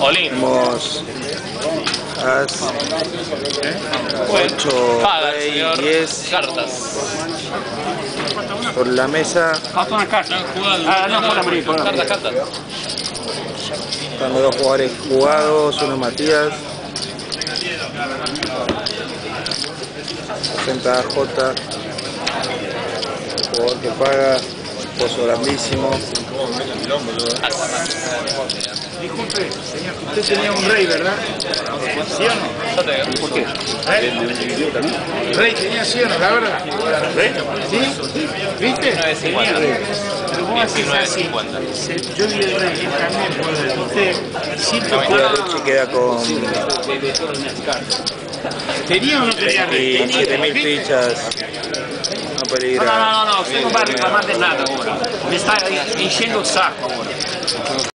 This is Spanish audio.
Tenemos As, 8, Paga, Rey, señor. 10 Cartas. sobre la mesa. Falta una carta. Ah, no, por por Cartas, cartas. Están los dos jugadores jugados, uno Matías. 60 J. Jugador que paga. Pozo grandísimo. Disculpe, señor, usted tenía un rey, ¿verdad? ¿Sí o no? ¿Por qué? Rey tenía sí o no, la verdad. ¿Rey? ¿Sí? ¿Viste? 9.50. Pero vos haces así. 19.50. Se- Yo vi el rey también, pues, usted siempre Y la Richie queda con ¿Tenía o no tenía rey? 27.000 fichas. No, no, no, no, no, sto qua reclamando nada ora, mi sta rincendo un sacco ora.